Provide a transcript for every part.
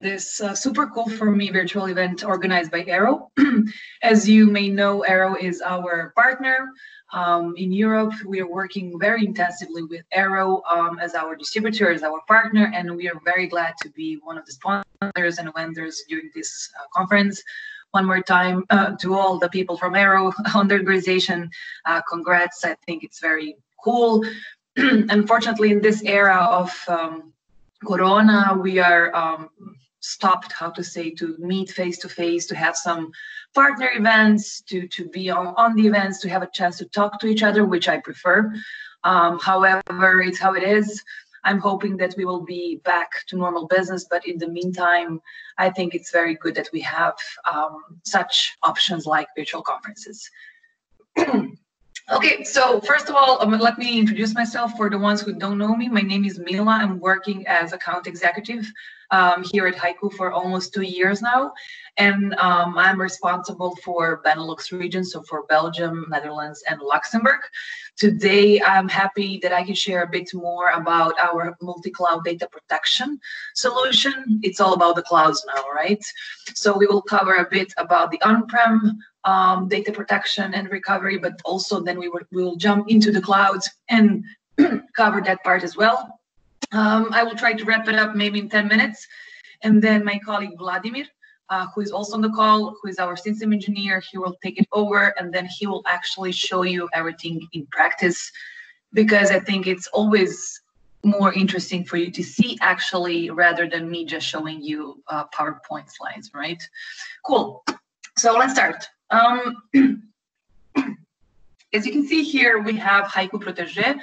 this uh, super cool for me virtual event organized by Arrow. As you may know, Arrow is our partner. Um, in Europe, we are working very intensively with Arrow um, as our distributor, as our partner, and we are very glad to be one of the sponsors and vendors during this uh, conference. One more time uh, to all the people from Arrow on the organization, uh, congrats. I think it's very cool. Unfortunately, in this era of um, Corona, we are um, stopped how to say to meet face to face to have some partner events to to be on, on the events to have a chance to talk to each other which i prefer um, however it's how it is i'm hoping that we will be back to normal business but in the meantime i think it's very good that we have um, such options like virtual conferences Okay, so first of all, um, let me introduce myself for the ones who don't know me. My name is Mila. I'm working as account executive um, here at HYCU for almost two years now. And um, I'm responsible for Benelux region, so for Belgium, Netherlands, and Luxembourg. Today, I'm happy that I can share a bit more about our multi-cloud data protection solution. It's all about the clouds now, right? So we will cover a bit about the on-prem um, data protection and recovery, but also then we will, will jump into the clouds and cover that part as well. Um, I will try to wrap it up maybe in 10 minutes. And then my colleague Vladimir, uh, who is also on the call, who is our system engineer, he will take it over and then he will actually show you everything in practice because I think it's always more interesting for you to see actually rather than me just showing you uh, PowerPoint slides, right? Cool. So let's start. Um, as you can see here, we have HYCU Protege.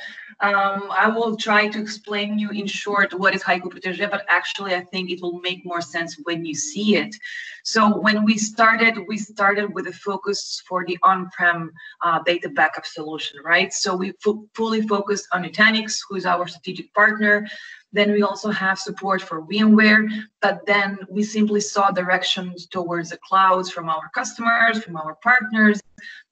Um, I will try to explain you in short what is HYCU Protege, but actually I think it will make more sense when you see it. So when we started, we started with a focus for the on-prem uh, data backup solution, right? So we fully focused on Nutanix, who is our strategic partner. Then we also have support for VMware, but then we simply saw directions towards the clouds from our customers, from our partners,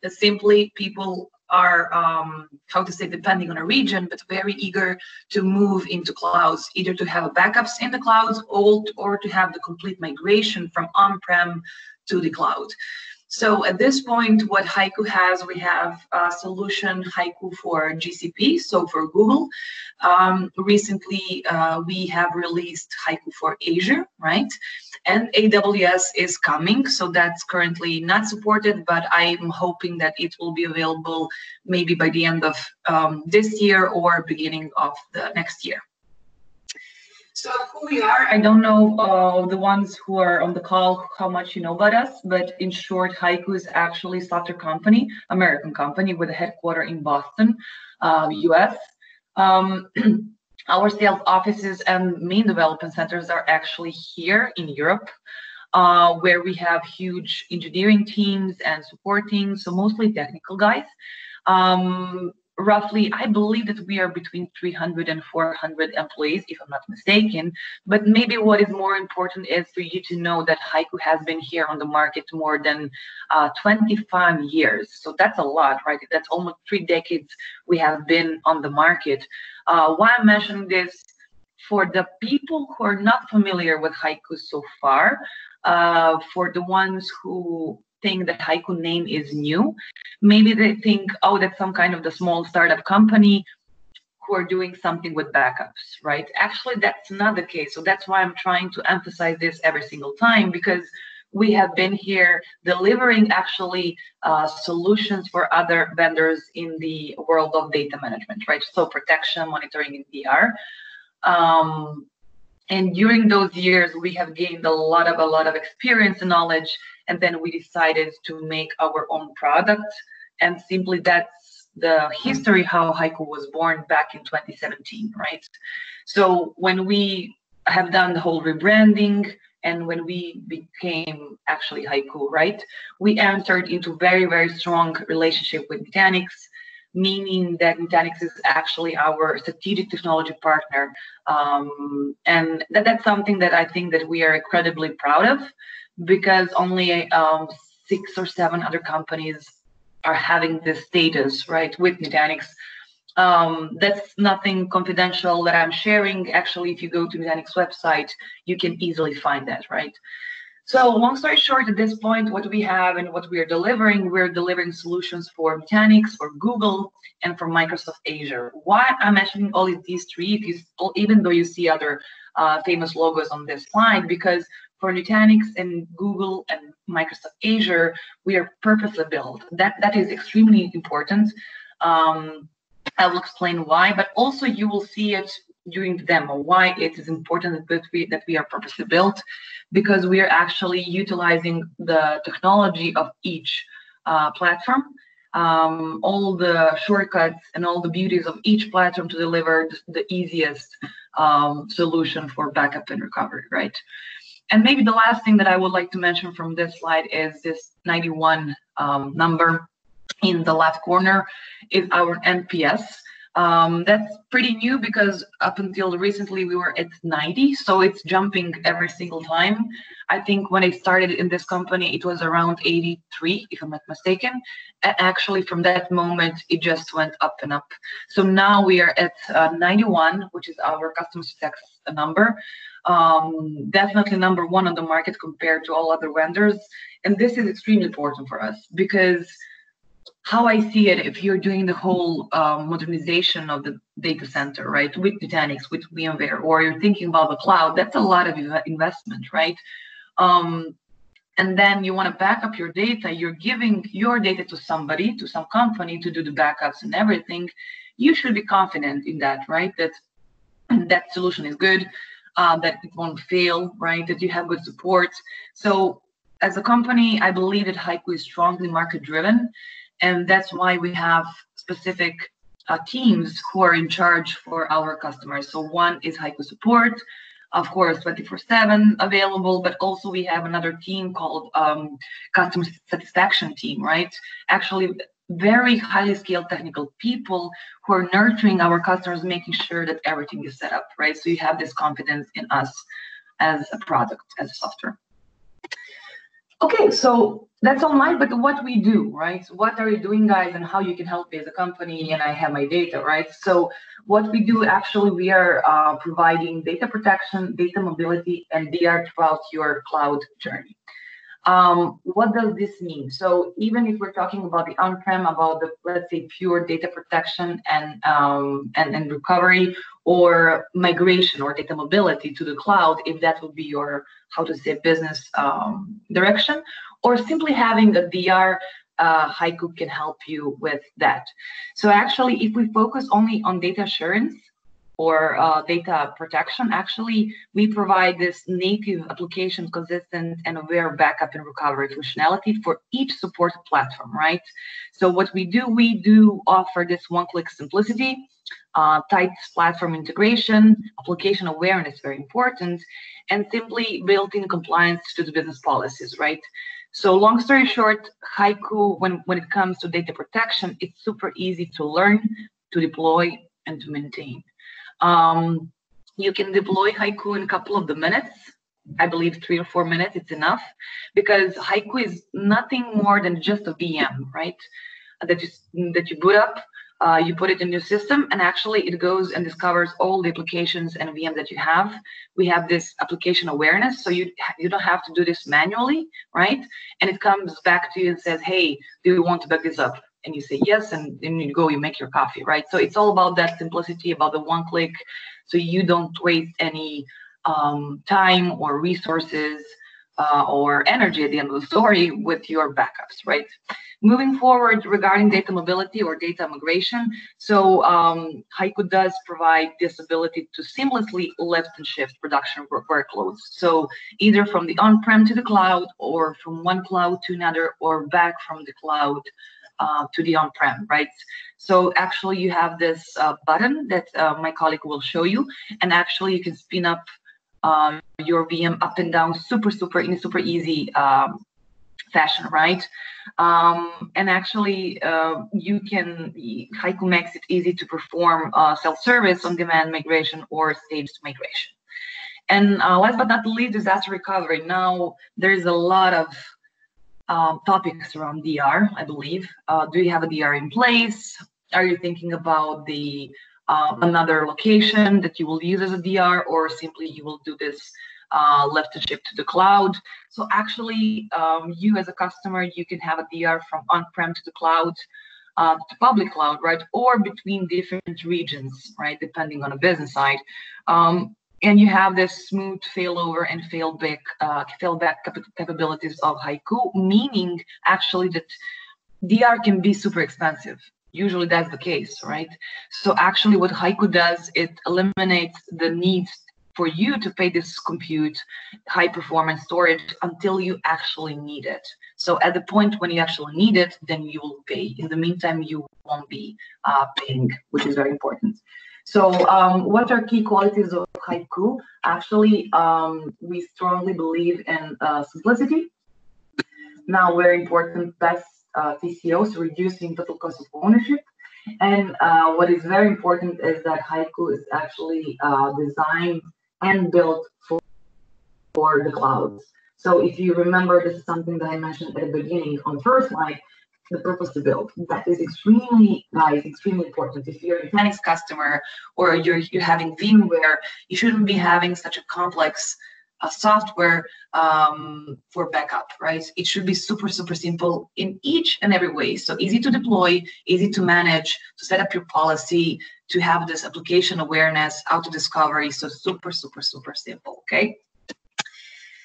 that simply people are um, how to say depending on a region but very eager to move into clouds either to have backups in the clouds or, or to have the complete migration from on-prem to the cloud so at this point, what HYCU has, we have a solution HYCU for GCP, so for Google. Um, recently, uh, we have released HYCU for Azure, right? And AWS is coming, so that's currently not supported, but I'm hoping that it will be available maybe by the end of um, this year or beginning of the next year. So who we are, I don't know uh, the ones who are on the call how much you know about us, but in short, HYCU is actually a software company, American company with a headquarter in Boston, uh, US. Um, our sales offices and main development centers are actually here in Europe, uh, where we have huge engineering teams and support teams, so mostly technical guys. Um, roughly, I believe that we are between 300 and 400 employees, if I'm not mistaken. But maybe what is more important is for you to know that HYCU has been here on the market more than uh, 25 years. So that's a lot, right? That's almost three decades we have been on the market. Uh, why I'm mentioning this, for the people who are not familiar with HYCU so far, uh, for the ones who think that HYCU name is new. Maybe they think, oh, that's some kind of the small startup company who are doing something with backups, right? Actually, that's not the case. So that's why I'm trying to emphasize this every single time because we have been here delivering actually uh, solutions for other vendors in the world of data management, right? So protection, monitoring, and DR. Um, and during those years, we have gained a lot of a lot of experience and knowledge and then we decided to make our own product. And simply that's the history how HYCU was born back in 2017 right? So when we have done the whole rebranding and when we became actually HYCU right we entered into very very strong relationship with Nutanix meaning that Nutanix is actually our strategic technology partner. Um, and that, that's something that I think that we are incredibly proud of because only um, six or seven other companies are having this status, right, with Nutanix. Um, that's nothing confidential that I'm sharing. Actually, if you go to Nutanix website, you can easily find that, right? So long story short, at this point, what we have and what we are delivering, we're delivering solutions for Nutanix, for Google, and for Microsoft Azure. Why I'm mentioning all these three, you, even though you see other uh, famous logos on this slide, because for Nutanix and Google and Microsoft Azure, we are purposely built. That that is extremely important. Um, I will explain why, but also you will see it during the demo why it is important that we that we are purposely built because we are actually utilizing the technology of each uh, platform um, all the shortcuts and all the beauties of each platform to deliver the easiest um, solution for backup and recovery right and maybe the last thing that i would like to mention from this slide is this 91 um, number in the left corner is our nps um, that's pretty new because up until recently we were at 90, so it's jumping every single time. I think when it started in this company, it was around 83, if I'm not mistaken. And actually, from that moment, it just went up and up. So now we are at uh, 91, which is our customer success number. Um, definitely number one on the market compared to all other vendors. And this is extremely important for us because how I see it, if you're doing the whole um, modernization of the data center, right, with Nutanix, with VMware, or you're thinking about the cloud, that's a lot of investment, right? Um, and then you want to back up your data, you're giving your data to somebody, to some company to do the backups and everything. You should be confident in that, right? That that solution is good, uh, that it won't fail, right? That you have good support. So as a company, I believe that HYCU is strongly market driven and that's why we have specific uh, teams who are in charge for our customers. So one is HYCU support, of course, 24/7 available, but also we have another team called um, customer satisfaction team, right? Actually, very highly skilled technical people who are nurturing our customers, making sure that everything is set up, right? So you have this confidence in us as a product, as a software. Okay, so that's online, but what we do, right? What are you doing, guys, and how you can help me as a company? And I have my data, right? So what we do actually, we are uh, providing data protection, data mobility, and DR throughout your cloud journey. Um, what does this mean? So even if we're talking about the on-prem, about the let's say pure data protection and um, and, and recovery, or migration or data mobility to the cloud, if that would be your how to say business um, direction, or simply having a DR uh, HYCU can help you with that. So actually, if we focus only on data assurance, or uh, data protection, actually, we provide this native application consistent and aware backup and recovery functionality for each support platform, right? So what we do, we do offer this one-click simplicity, uh, tight platform integration, application awareness, very important, and simply built-in compliance to the business policies, right? So long story short, HYCU, when, when it comes to data protection, it's super easy to learn, to deploy, and to maintain. Um, you can deploy HYCU in a couple of the minutes. I believe three or four minutes, it's enough because HYCU is nothing more than just a VM, right? That you, that you boot up, uh, you put it in your system, and actually it goes and discovers all the applications and VM that you have. We have this application awareness, so you you don't have to do this manually, right? And it comes back to you and says, "Hey, do you want to back this up?" and you say yes and then you go you make your coffee right so it's all about that simplicity about the one click so you don't waste any um, time or resources uh, or energy at the end of the story with your backups right moving forward regarding data mobility or data migration. So um, HYCU does provide this ability to seamlessly lift and shift production workloads. So either from the on-prem to the cloud or from one cloud to another or back from the cloud uh, to the on-prem, right? So actually you have this uh, button that uh, my colleague will show you, and actually you can spin up uh, your VM up and down super, super, in a super easy um, fashion, right? Um, and actually uh, you can, HYCU makes it easy to perform uh, self-service on-demand migration or staged migration. And last but not least, disaster recovery. Now, there's a lot of um, topics around DR, I believe. Uh, do you have a DR in place? Are you thinking about the uh, another location that you will use as a DR, or simply you will do this uh, left to ship to the cloud. So actually, um, you as a customer, you can have a DR from on-prem to the cloud, uh, to public cloud, right? Or between different regions, right? Depending on the business side. Um, and you have this smooth failover and failback, uh, failback cap capabilities of HYCU, meaning actually that DR can be super expensive. Usually that's the case, right? So actually what HYCU does, it eliminates the needs for you to pay this compute high performance storage until you actually need it. So at the point when you actually need it, then you will pay. In the meantime, you won't be uh, paying, which is very important. So um, what are key qualities of HYCU? Actually, um, we strongly believe in uh, simplicity. Now, very important, best uh, TCO, so reducing total cost of ownership. And uh, what is very important is that HYCU is actually uh, designed and built for, for the clouds. So if you remember, this is something that I mentioned at the beginning on the first slide, the purpose to build. That is extremely, nice, extremely important. If you're a Nutanix customer or you're, you're having VMware, you shouldn't be having such a complex uh, software um, for backup, right? It should be super, super simple in each and every way. So easy to deploy, easy to manage, to set up your policy, to have this application awareness, auto discovery. So super, super, super simple. Okay.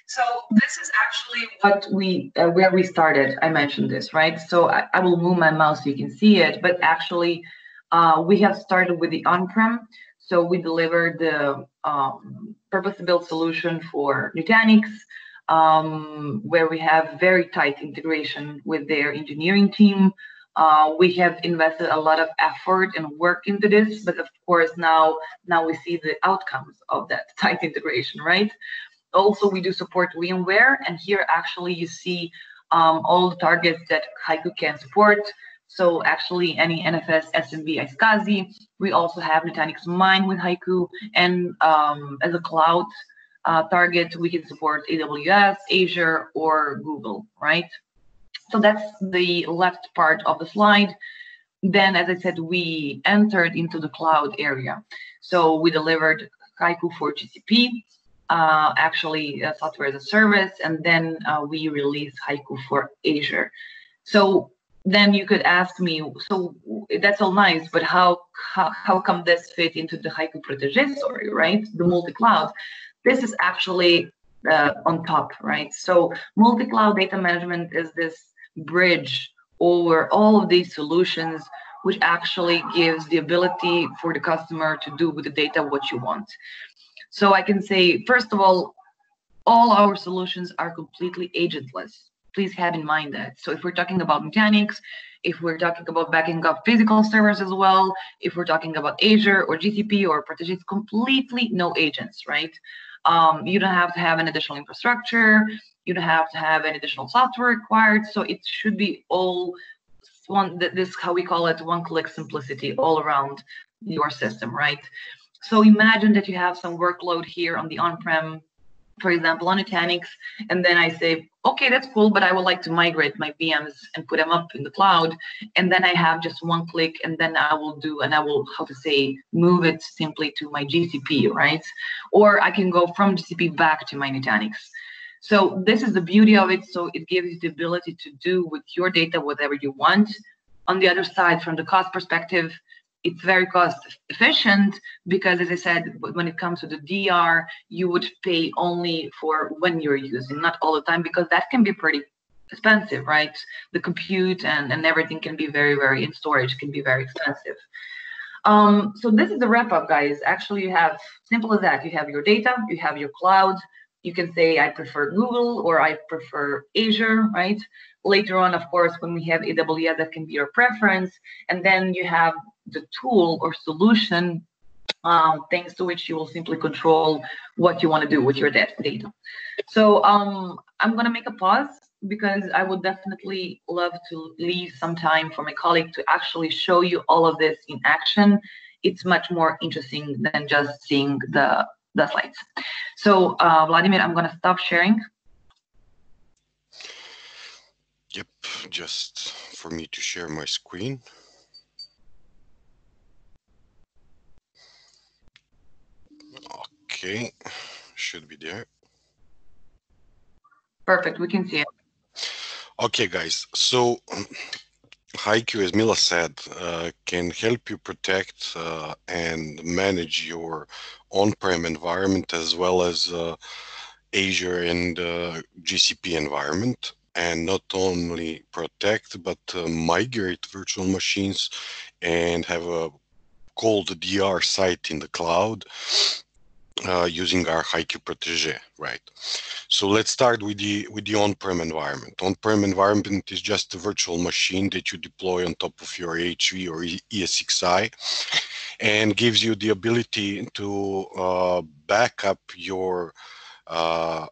So this is actually what we uh, where we started. I mentioned this, right? So I, I, will move my mouse so you can see it. But actually, uh, we have started with the on-prem. So we delivered the um, purpose-built solution for Nutanix, um, where we have very tight integration with their engineering team. Uh, we have invested a lot of effort and work into this, but of course now now we see the outcomes of that tight integration, right? Also, we do support VMware, and here actually you see um, all the targets that HYCU can support. So actually any NFS, SMB, iSCSI. We also have Nutanix Mine with HYCU, and um, as a cloud uh, target, we can support AWS, Azure, or Google, right? So that's the left part of the slide. Then, as I said, we entered into the cloud area. So we delivered HYCU for GCP, uh, actually uh, software as a service, and then uh, we released HYCU for Azure. So then you could ask me, so that's all nice, but how how, how come this fit into the HYCU Protege story, right? The multi-cloud. This is actually uh, on top, right? So multi-cloud data management is this bridge over all of these solutions, which actually gives the ability for the customer to do with the data what you want. So I can say, first of all, all our solutions are completely agentless. Please have in mind that. So if we're talking about Nutanix if we're talking about backing up physical servers as well, if we're talking about Azure or GCP or Protege, it's completely no agents, right? Um, you don't have to have an additional infrastructure you don't have to have any additional software required. So it should be all one, this how we call it, one click simplicity all around your system, right? So imagine that you have some workload here on the on-prem, for example, on Nutanix, and then I say, okay, that's cool, but I would like to migrate my VMs and put them up in the cloud. And then I have just one click, and then I will do, and I will, how to say, move it simply to my GCP, right? Or I can go from GCP back to my Nutanix. So this is the beauty of it. So it gives you the ability to do with your data whatever you want. On the other side, from the cost perspective, it's very cost efficient because as I said, when it comes to the DR, you would pay only for when you're using, not all the time, because that can be pretty expensive, right? The compute and, and everything can be very, very in storage can be very expensive. Um, so this is the wrap up, guys. Actually, you have simple as that. You have your data, you have your cloud, you can say I prefer Google or I prefer Azure, right? Later on, of course, when we have AWS, that can be your preference. And then you have the tool or solution um, thanks to which you will simply control what you want to do with your data. So um, I'm going to make a pause because I would definitely love to leave some time for my colleague to actually show you all of this in action. It's much more interesting than just seeing the the slides. So uh, Vladimir, I'm going to stop sharing. Yep, just for me to share my screen. Okay, should be there. Perfect, we can see it. Okay, guys, so HYCU, as Mila said, uh, can help you protect uh, and manage your on-prem environment as well as uh, Azure and uh, GCP environment. And not only protect but uh, migrate virtual machines and have a cold DR site in the cloud uh, using our HYCU Protege, right? So let's start with the with the on-prem environment. On-prem environment is just a virtual machine that you deploy on top of your HV or ESXi, and gives you the ability to uh, back up your uh,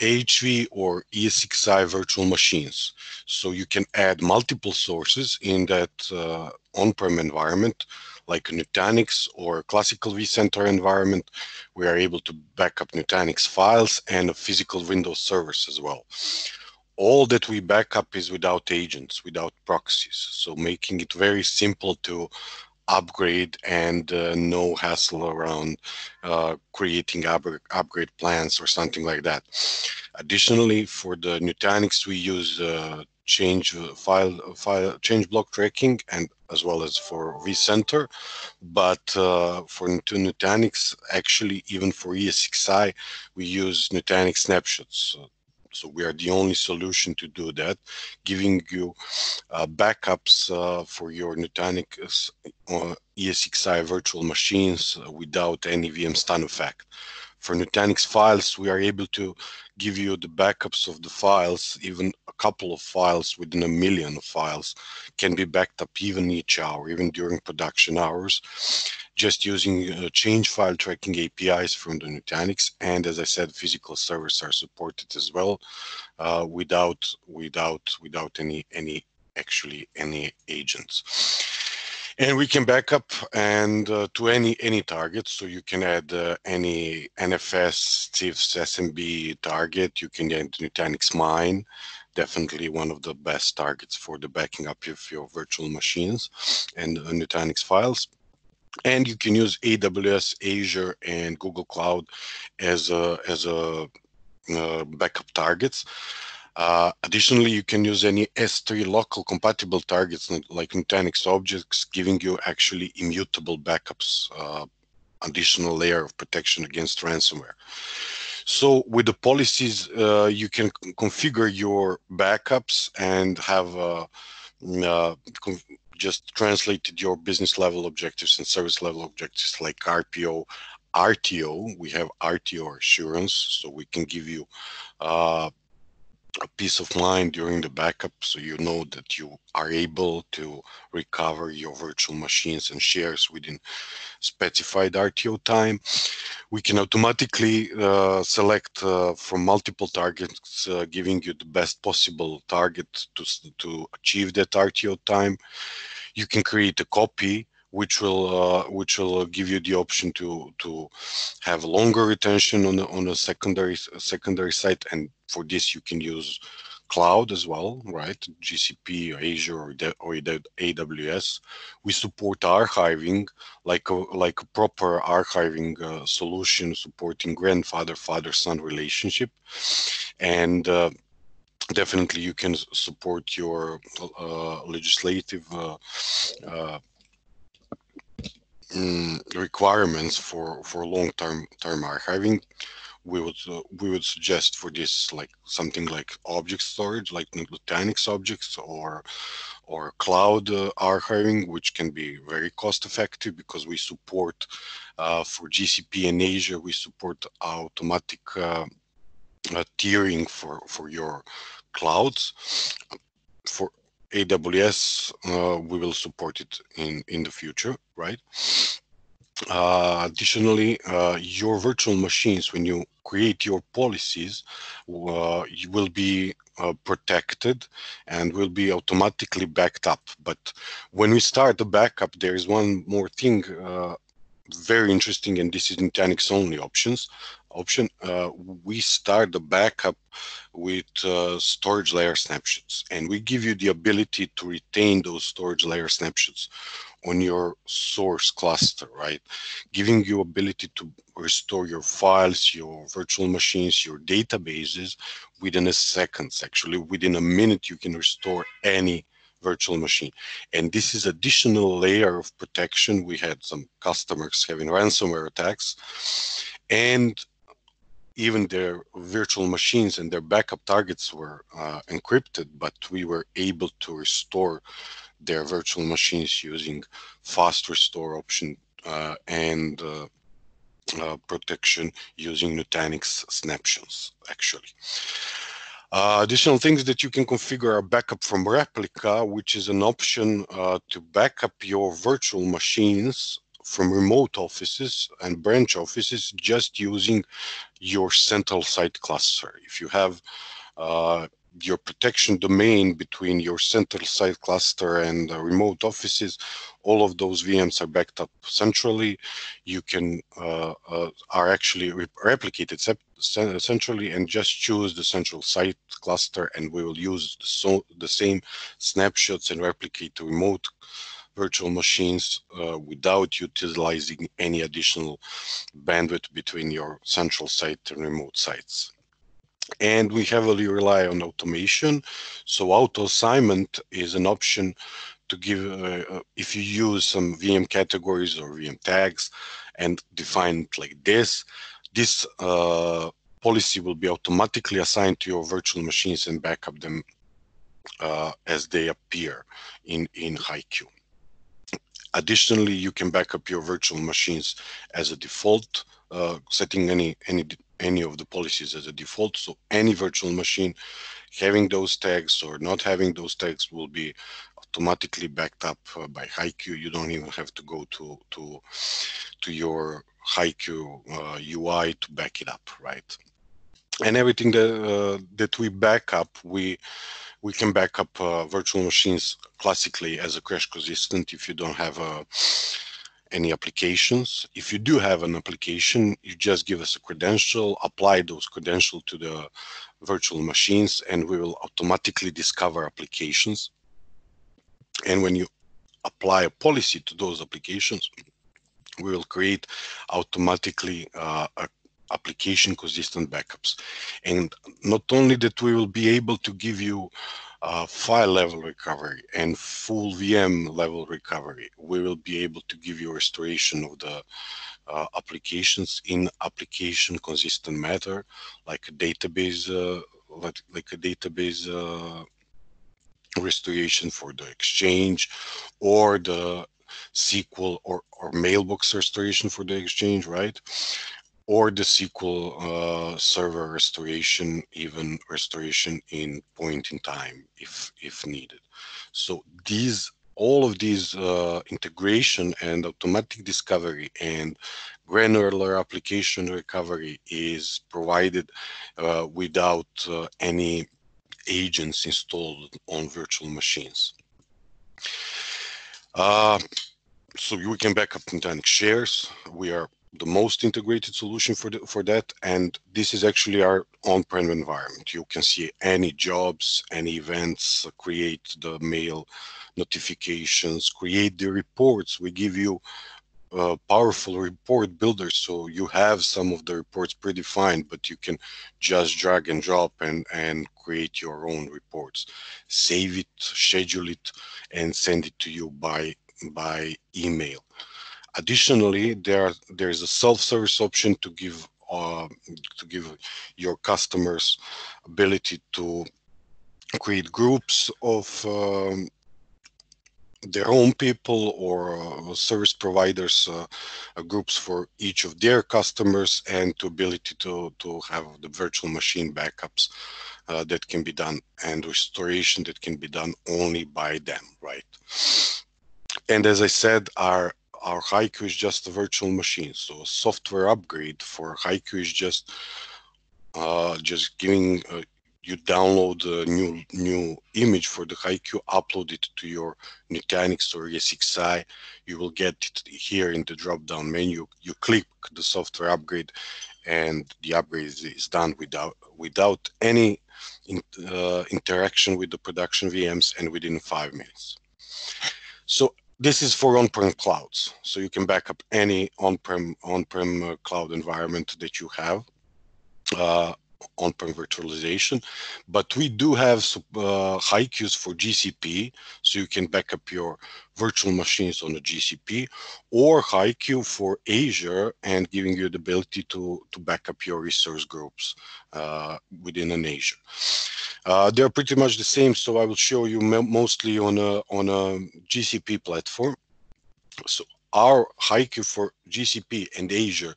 HV or ESXi virtual machines. So you can add multiple sources in that uh, on-prem environment, like Nutanix or classical vCenter environment. We are able to back up Nutanix files and physical Windows servers as well. All that we back up is without agents, without proxies. So making it very simple to upgrade and uh, no hassle around uh, creating up upgrade plans or something like that. Additionally, for the Nutanix, we use uh, change file file change block tracking and as well as for vCenter. But uh, for Nutanix, actually, even for ESXi, we use Nutanix snapshots. So we are the only solution to do that, giving you uh, backups uh, for your Nutanix uh, ESXi virtual machines without any VM stun effect. For Nutanix files, we are able to give you the backups of the files, even a couple of files within a million of files can be backed up even each hour, even during production hours just using uh, change file tracking APIs from the Nutanix. And as I said, physical servers are supported as well uh, without without without any any actually any agents. And we can back up and uh, to any any target. So you can add uh, any NFS, CIFS, SMB target. You can add Nutanix Mine definitely one of the best targets for the backing up of your virtual machines and uh, Nutanix files and you can use AWS, Azure, and Google Cloud as a as a uh, backup targets. Uh, additionally, you can use any S3 local compatible targets like Nutanix objects, giving you actually immutable backups, uh, additional layer of protection against ransomware. So with the policies, uh, you can configure your backups and have uh, uh, just translated your business level objectives and service level objectives like RPO, RTO. We have RTO assurance, so we can give you a peace of mind during the backup so you know that you are able to recover your virtual machines and shares within specified RTO time. We can automatically uh, select uh, from multiple targets, uh, giving you the best possible target to, to achieve that RTO time. You can create a copy which will uh, which will give you the option to to have longer retention on the on a secondary secondary site. And for this you can use cloud as well right? Gcp or azure or, or aws we support archiving like a like a proper archiving uh, solution supporting grandfather father son relationship. And uh, definitely you can support your uh, legislative mm, requirements for for long term term archiving we would uh, we would suggest for this like something like object storage like Nutanix objects or or cloud uh, archiving which can be very cost effective because we support uh, for GCP and Azure we support automatic uh, uh, tiering for for your clouds. For AWS, uh, we will support it in, in the future, right? Uh, additionally, uh, your virtual machines, when you create your policies, uh, you will be uh, protected and will be automatically backed up. But when we start the backup, there is one more thing uh, very interesting, and this is Nutanix only options option. we start the backup with uh, storage layer snapshots and we give you the ability to retain those storage layer snapshots on your source cluster, right? Giving you ability to restore your files, your virtual machines, your databases within a seconds. Actually, within a minute, you can restore any virtual machine. And this is additional layer of protection. We had some customers having ransomware attacks and even their virtual machines and their backup targets were uh, encrypted, but we were able to restore their virtual machines using fast restore option uh, and uh, uh protection using Nutanix snapshots, actually. Uh, additional things that you can configure are backup from replica, which is an option uh, to backup your virtual machines from remote offices and branch offices just using your central site cluster. If you have uh, your protection domain between your central site cluster and remote offices, all of those VMs are backed up centrally. You can uh, uh, are actually re replicated centrally and just choose the central site cluster, and we will use the, so the same snapshots and replicate the remote virtual machines uh, without utilizing any additional bandwidth between your central site and remote sites. And we heavily rely on automation. So auto assignment is an option to give, uh, uh if you use some VM categories or VM tags and define it like this, this uh, policy will be automatically assigned to your virtual machines and backup them uh, as they appear in, in HYCU. Additionally, you can back up your virtual machines as a default, uh, setting any any any of the policies as a default. So any virtual machine having those tags or not having those tags will be automatically backed up uh, by HYCU. You don't even have to go to to to your HYCU uh, UI to back it up, right? And everything that uh, that we back up, we we can back up uh, virtual machines classically as a crash consistent if you don't have uh, any applications. If you do have an application, you just give us a credential, apply those credentials to the virtual machines, and we will automatically discover applications. And when you apply a policy to those applications, we will create automatically uh, a application consistent backups. And not only that we will be able to give you uh, file level recovery and full VM level recovery, we will be able to give you restoration of the uh, applications in application consistent matter, like a database, uh, like, like a database uh, restoration for the exchange or the SQL or, or mailbox restoration for the exchange, right? Or the SQL uh, server restoration, even restoration in point in time if if needed. So these all of these uh, integration and automatic discovery and granular application recovery is provided uh, without uh, any agents installed on virtual machines. Uh, so we can back up Nutanix shares. We are the most integrated solution for the, for that. And this is actually our on-prem environment. You can see any jobs, any events, uh, create the mail notifications, create the reports. We give you a powerful report builder, so you have some of the reports predefined, but you can just drag and drop and, and create your own reports. Save it, schedule it, and send it to you by by email. Additionally, there there is a self-service option to give uh, to give your customers ability to create groups of um, their own people or uh, service providers uh, uh, groups for each of their customers and to ability to to have the virtual machine backups uh, that can be done and restoration that can be done only by them right? And as i said our our HYCU is just a virtual machine. So a software upgrade for HYCU is just uh, just giving uh, you download a new new image for the HYCU, upload it to your Nutanix or ESXi. You will get it here in the drop-down menu. You click the software upgrade, and the upgrade is done without without any in, uh, interaction with the production VMs and within five minutes. So this is for on-prem clouds, so you can back up any on-prem on-prem uh, cloud environment that you have. Uh, on-prem virtualization, but we do have uh, HYCUs for GCP, so you can back up your virtual machines on a GCP, or HYCU for Azure and giving you the ability to, to back up your resource groups uh, within an Azure. Uh, they're pretty much the same, so I will show you mostly on a, on a GCP platform. So our HYCU for GCP and Azure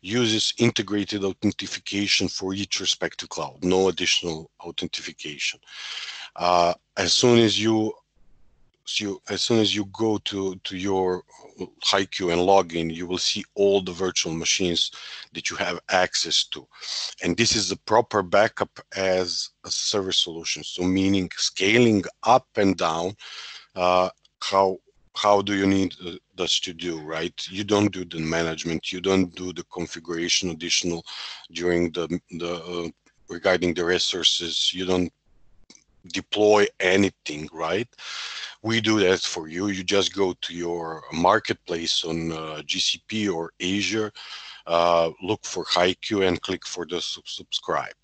uses integrated authentication for each respective cloud, no additional authentication. Uh, as soon as you, you as soon as you go to to your HYCU and log in, you will see all the virtual machines that you have access to, and this is the proper backup as a service solution. So meaning scaling up and down, uh, how how do you need us to do, right? You don't do the management, you don't do the configuration additional during the, the uh, regarding the resources, you don't deploy anything, right? We do that for you. You just go to your marketplace on uh, GCP or Azure, uh, look for HYCU and click for the subscribe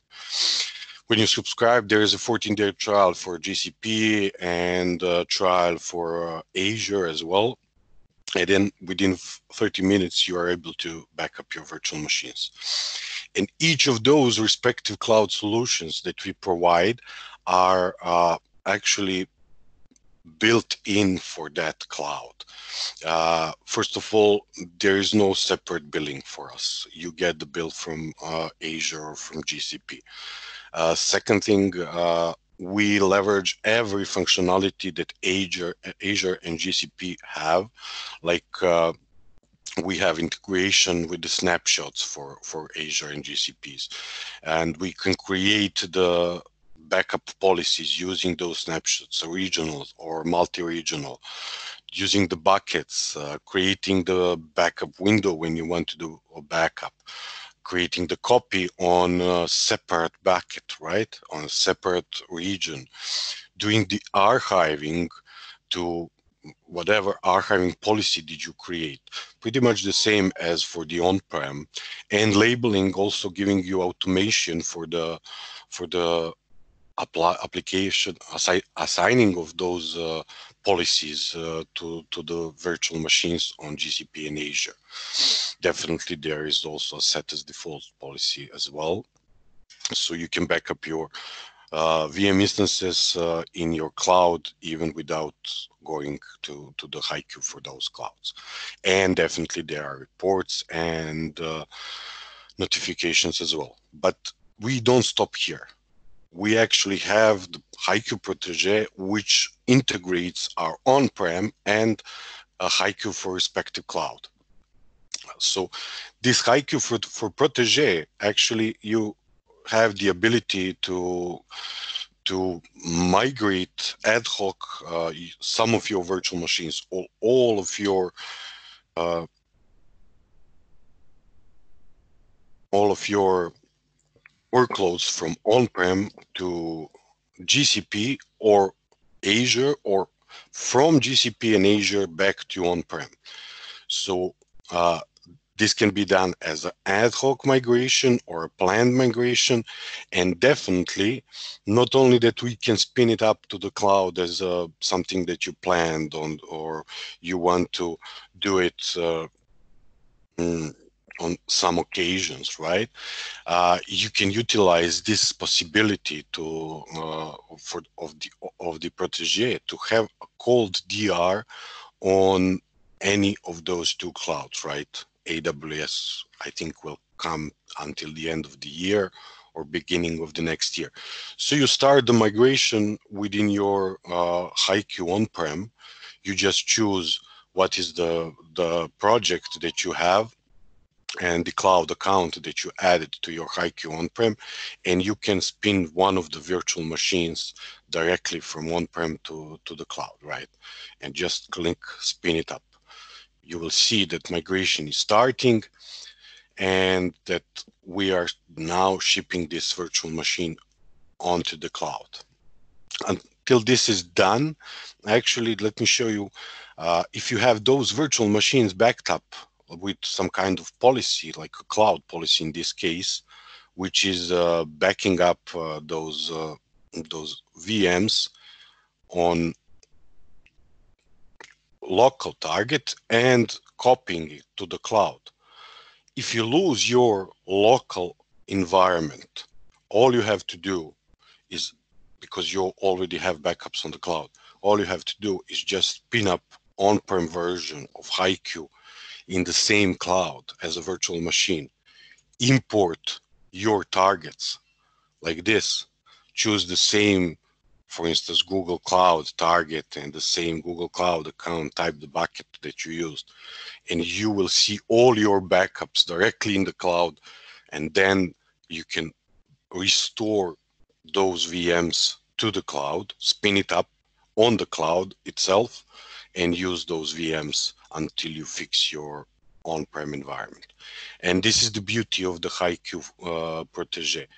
when you subscribe, there is a 14-day trial for GCP and a trial for uh, Azure as well. And then within 30 minutes, you are able to back up your virtual machines. And each of those respective cloud solutions that we provide are uh, actually built in for that cloud. Uh, first of all, there is no separate billing for us. You get the bill from uh, Azure or from GCP. Uh, second thing, uh, we leverage every functionality that Azure, Azure and GCP have, like uh, we have integration with the snapshots for, for Azure and GCPs. And we can create the backup policies using those snapshots, regional or multi-regional, using the buckets, uh, creating the backup window when you want to do a backup creating the copy on a separate bucket, right? On a separate region, doing the archiving to whatever archiving policy did you create. Pretty much the same as for the on-prem. And labeling also giving you automation for the for the apply, application assi assigning of those uh, policies uh, to, to the virtual machines on GCP in Azure. Definitely there is also a set as default policy as well. So you can back up your uh, VM instances uh, in your cloud even without going to, to the HYCU for those clouds. And definitely there are reports and uh, notifications as well. But we don't stop here we actually have the HYCU Protege, which integrates our on-prem and a HYCU for respective cloud. So this HYCU for, for Protege, actually you have the ability to to migrate ad hoc uh, some of your virtual machines or all of your uh, all of your workloads from on-prem to GCP or Azure or from GCP and Azure back to on-prem. So uh, this can be done as an ad hoc migration or a planned migration. And definitely, not only that we can spin it up to the cloud as uh, something that you planned on or you want to do it uh, mm, on some occasions, right? Uh, you can utilize this possibility to uh, for of the of the protege to have a cold DR on any of those two clouds, right? AWS, I think, will come until the end of the year or beginning of the next year. So you start the migration within your uh, HYCU on-prem. You just choose what is the the project that you have and the cloud account that you added to your HYCU on-prem, and you can spin one of the virtual machines directly from on-prem to, to the cloud, right? And just click spin it up. You will see that migration is starting and that we are now shipping this virtual machine onto the cloud. Until this is done, actually, let me show you. Uh, if you have those virtual machines backed up with some kind of policy, like a cloud policy in this case, which is uh, backing up uh, those uh, those VMs on local target and copying it to the cloud. If you lose your local environment, all you have to do is because you already have backups on the cloud, all you have to do is just pin up on-prem version of HYCU in the same cloud as a virtual machine. Import your targets like this. Choose the same for instance, Google Cloud target and the same Google Cloud account, type the bucket that you used, and you will see all your backups directly in the cloud. And then you can restore those VMs to the cloud, spin it up on the cloud itself, and use those VMs until you fix your on-prem environment. And this is the beauty of the HYCU uh, Protege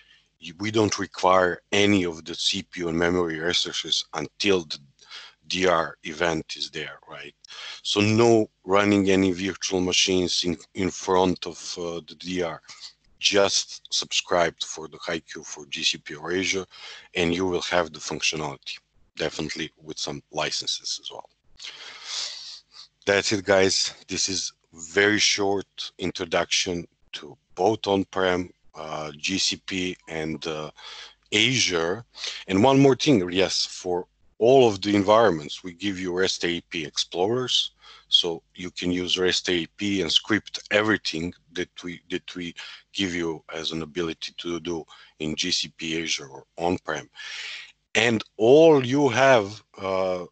we don't require any of the CPU and memory resources until the DR event is there, right? So no running any virtual machines in, in front of uh, the DR. Just subscribed for the HYCU for GCP or Azure, and you will have the functionality, definitely with some licenses as well. That's it, guys. This is very short introduction to both on-prem uh, GCP and uh, Azure. And one more thing, yes, for all of the environments, we give you REST API explorers. So you can use REST API and script everything that we that we give you as an ability to do in GCP, Azure, or on-prem. And all you have, uh,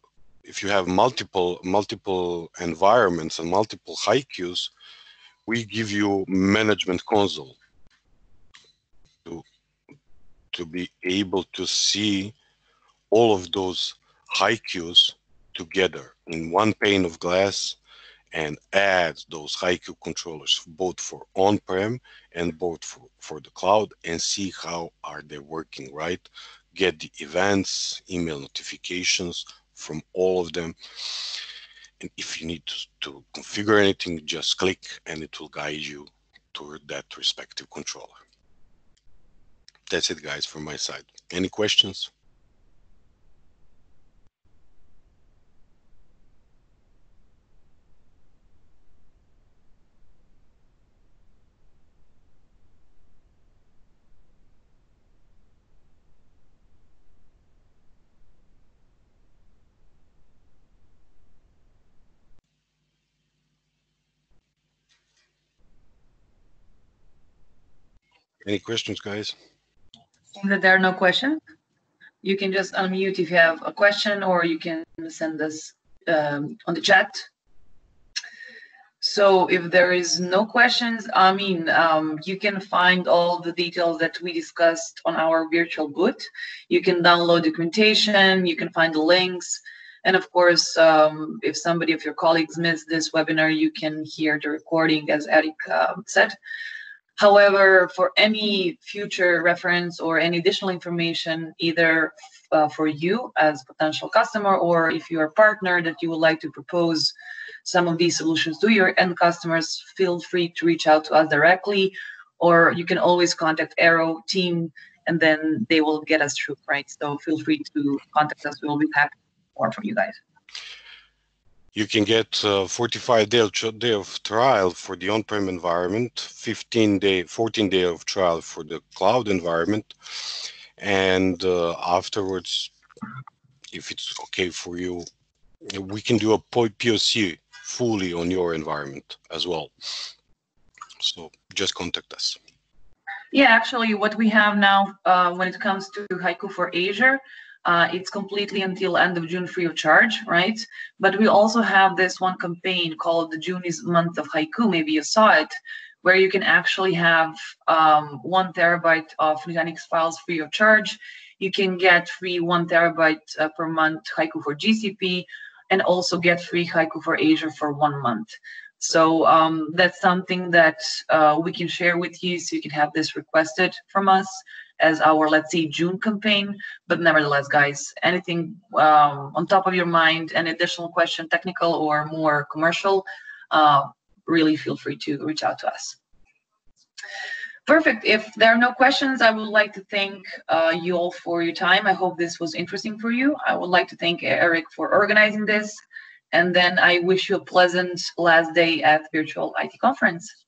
if you have multiple multiple environments and multiple HYCUs, we give you management console to to be able to see all of those HYCUs together in one pane of glass and add those HYCU controllers both for on-prem and both for, for the cloud and see how are they working right? Get the events email notifications from all of them and if you need to, to configure anything just click and it will guide you toward that respective controller that's it, guys, from my side. Any questions? Any questions, guys? Seeing that there are no questions. You can just unmute if you have a question, or you can send us um, on the chat. So if there is no questions, I mean, um, you can find all the details that we discussed on our virtual booth. You can download documentation, you can find the links. And of course, um, if somebody of your colleagues missed this webinar, you can hear the recording as Eric uh, said. However, for any future reference or any additional information, either uh, for you as potential customer or if you're a partner that you would like to propose some of these solutions to your end customers, feel free to reach out to us directly, or you can always contact Arrow team and then they will get us through, right? So feel free to contact us. We will be happy to more from you guys you can get uh, 45 day, day of trial for the on-prem environment, 15 day, 14 day of trial for the cloud environment, and uh, afterwards, if it's okay for you, we can do a POC fully on your environment as well. So just contact us. Yeah, actually, what we have now uh, when it comes to HYCU for Azure, uh, it's completely until end of June free of charge, right? But we also have this one campaign called the June is month of HYCU. Maybe you saw it, where you can actually have um, one terabyte of Nutanix files free of charge. You can get free one terabyte uh, per month HYCU for GCP, and also get free HYCU for Azure for one month. So um, that's something that uh, we can share with you, so you can have this requested from us as our, let's say, June campaign. But nevertheless, guys, anything um, on top of your mind, an additional question, technical or more commercial, uh, really feel free to reach out to us. Perfect. If there are no questions, I would like to thank uh, you all for your time. I hope this was interesting for you. I would like to thank Eric for organizing this. And then I wish you a pleasant last day at Virtual IT Conference.